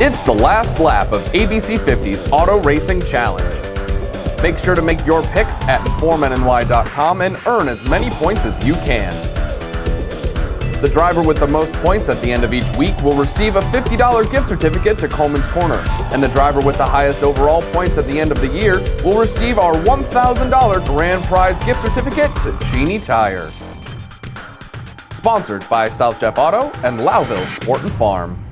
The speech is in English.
It's the last lap of ABC 50's Auto Racing Challenge. Make sure to make your picks at informnny.com and earn as many points as you can. The driver with the most points at the end of each week will receive a $50 gift certificate to Coleman's Corner, and the driver with the highest overall points at the end of the year will receive our $1,000 grand prize gift certificate to Cheney Tire. Sponsored by South Jeff Auto and Lowville Sport and Farm.